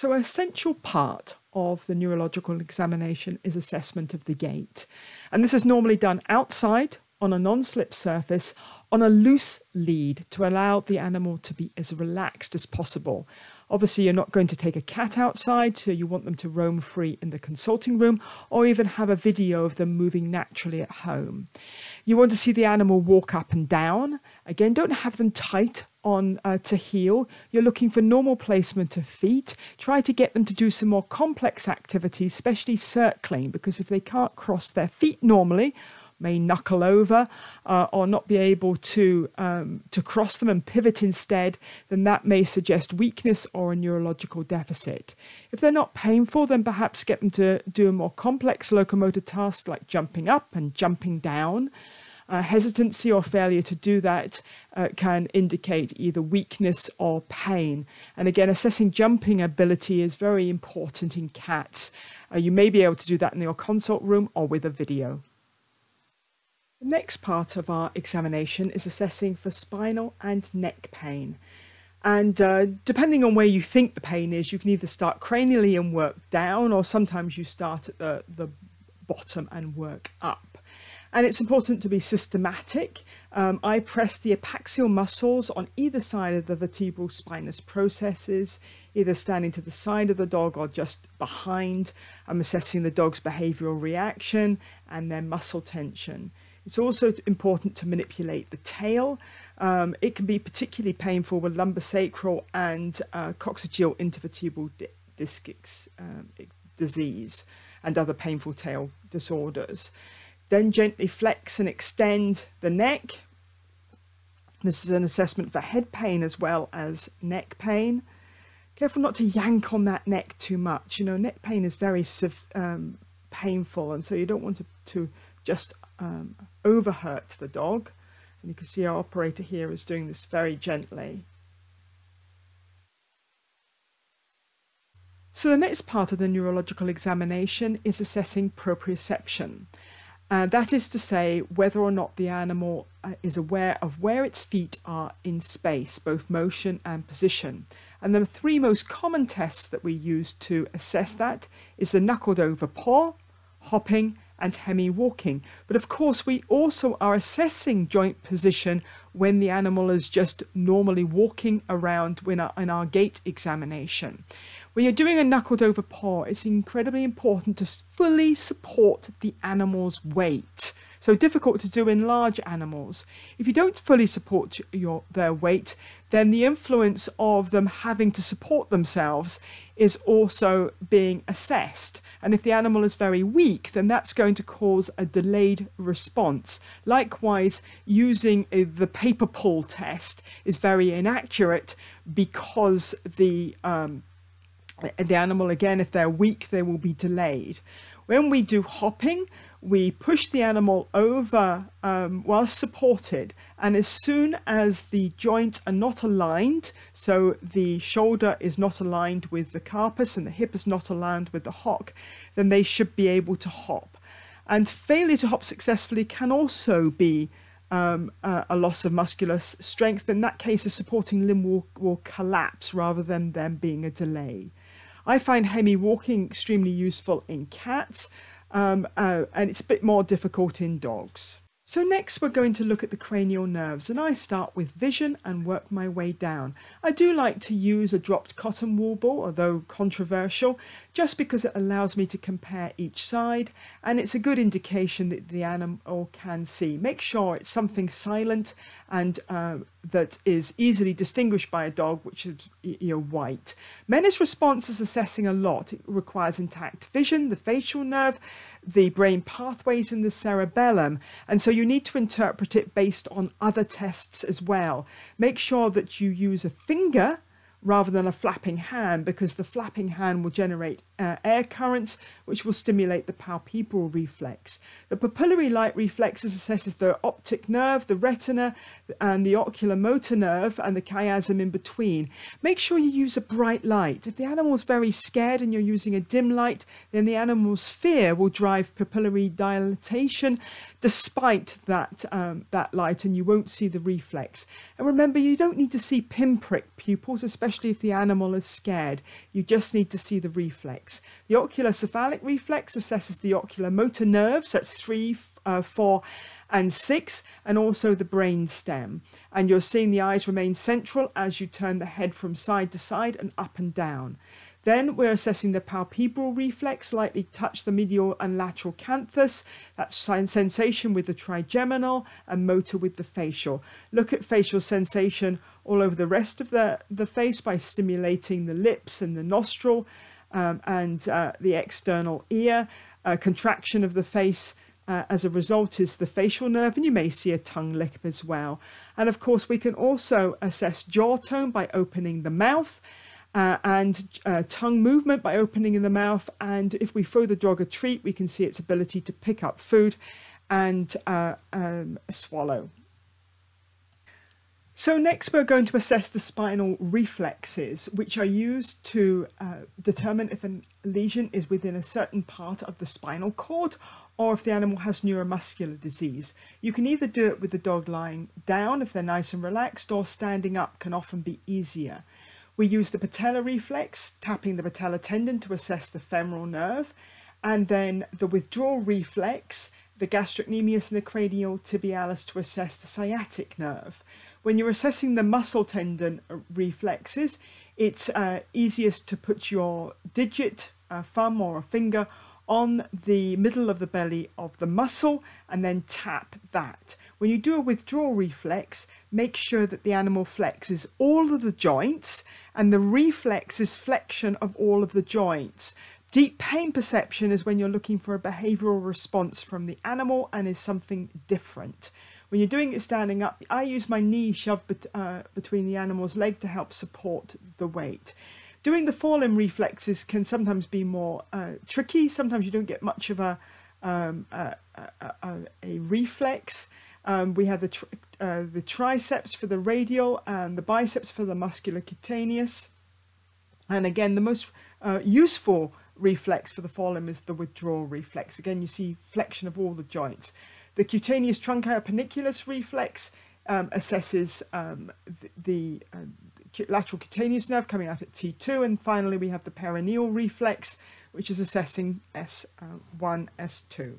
So, an essential part of the neurological examination is assessment of the gait. And this is normally done outside on a non slip surface on a loose lead to allow the animal to be as relaxed as possible. Obviously, you're not going to take a cat outside, so you want them to roam free in the consulting room or even have a video of them moving naturally at home. You want to see the animal walk up and down. Again, don't have them tight on uh, to heel. You're looking for normal placement of feet. Try to get them to do some more complex activities, especially circling, because if they can't cross their feet normally, may knuckle over uh, or not be able to um, to cross them and pivot instead, then that may suggest weakness or a neurological deficit. If they're not painful, then perhaps get them to do a more complex locomotor task like jumping up and jumping down. Uh, hesitancy or failure to do that uh, can indicate either weakness or pain. And again, assessing jumping ability is very important in cats. Uh, you may be able to do that in your consult room or with a video. The next part of our examination is assessing for spinal and neck pain. And uh, depending on where you think the pain is, you can either start cranially and work down, or sometimes you start at the, the bottom and work up. And it's important to be systematic. Um, I press the epaxial muscles on either side of the vertebral spinous processes, either standing to the side of the dog or just behind. I'm assessing the dog's behavioral reaction and their muscle tension. It's also important to manipulate the tail. Um, it can be particularly painful with lumbar sacral and uh, coccygeal intervertebral di disc um, disease and other painful tail disorders. Then gently flex and extend the neck. This is an assessment for head pain as well as neck pain. Careful not to yank on that neck too much. You know, neck pain is very um, painful, and so you don't want to, to just um, overhurt the dog. And you can see our operator here is doing this very gently. So the next part of the neurological examination is assessing proprioception. Uh, that is to say whether or not the animal uh, is aware of where its feet are in space, both motion and position. And the three most common tests that we use to assess that is the knuckled over paw, hopping, and hemi walking. But of course, we also are assessing joint position when the animal is just normally walking around in our, in our gait examination. When you're doing a knuckled over paw, it's incredibly important to fully support the animal's weight. So difficult to do in large animals. If you don't fully support your their weight, then the influence of them having to support themselves is also being assessed. And if the animal is very weak, then that's going to cause a delayed response. Likewise, using the paper pull test is very inaccurate because the um, the animal again if they're weak they will be delayed. When we do hopping we push the animal over um, while supported. And as soon as the joints are not aligned so the shoulder is not aligned with the carpus and the hip is not aligned with the hock then they should be able to hop. And failure to hop successfully can also be um, uh, a loss of muscular strength, but in that case, the supporting limb will, will collapse rather than them being a delay. I find hemi walking extremely useful in cats, um, uh, and it's a bit more difficult in dogs. So next we're going to look at the cranial nerves and I start with vision and work my way down. I do like to use a dropped cotton wool ball, although controversial, just because it allows me to compare each side and it's a good indication that the animal can see. Make sure it's something silent and uh, that is easily distinguished by a dog, which is you know white. Menace response is assessing a lot. It requires intact vision, the facial nerve, the brain pathways in the cerebellum, and so you need to interpret it based on other tests as well. Make sure that you use a finger rather than a flapping hand because the flapping hand will generate uh, air currents which will stimulate the palpebral reflex. The pupillary light reflex assesses the optic nerve, the retina and the oculomotor nerve and the chiasm in between. Make sure you use a bright light. If the animal is very scared and you're using a dim light then the animal's fear will drive pupillary dilatation despite that, um, that light and you won't see the reflex. And remember you don't need to see pinprick pupils especially especially if the animal is scared. You just need to see the reflex. The oculocephalic reflex assesses the ocular motor nerves, that's three, uh, four, and six, and also the brain stem. And you're seeing the eyes remain central as you turn the head from side to side and up and down. Then we're assessing the palpebral reflex, lightly touch the medial and lateral canthus. That's sensation with the trigeminal and motor with the facial. Look at facial sensation all over the rest of the, the face by stimulating the lips and the nostril um, and uh, the external ear. Uh, contraction of the face uh, as a result is the facial nerve and you may see a tongue lip as well. And of course we can also assess jaw tone by opening the mouth uh, and uh, tongue movement by opening in the mouth. And if we throw the dog a treat, we can see its ability to pick up food and uh, um, swallow. So next we're going to assess the spinal reflexes, which are used to uh, determine if a lesion is within a certain part of the spinal cord or if the animal has neuromuscular disease. You can either do it with the dog lying down if they're nice and relaxed or standing up can often be easier. We use the patellar reflex, tapping the patellar tendon to assess the femoral nerve, and then the withdrawal reflex, the gastrocnemius and the cranial tibialis to assess the sciatic nerve. When you're assessing the muscle tendon reflexes, it's uh, easiest to put your digit, a thumb or a finger on the middle of the belly of the muscle and then tap that. When you do a withdrawal reflex, make sure that the animal flexes all of the joints and the reflex is flexion of all of the joints. Deep pain perception is when you're looking for a behavioural response from the animal and is something different. When you're doing it standing up, I use my knee shoved bet uh, between the animal's leg to help support the weight. Doing the forelimb reflexes can sometimes be more uh, tricky. Sometimes you don't get much of a, um, a, a, a reflex. Um, we have the, uh, the triceps for the radial and the biceps for the musculocutaneous. And again, the most uh, useful reflex for the forelimb is the withdrawal reflex. Again, you see flexion of all the joints. The cutaneous truncaopaniculus reflex um, assesses um, the, the uh, lateral cutaneous nerve coming out at T2 and finally we have the perineal reflex which is assessing S1, S2.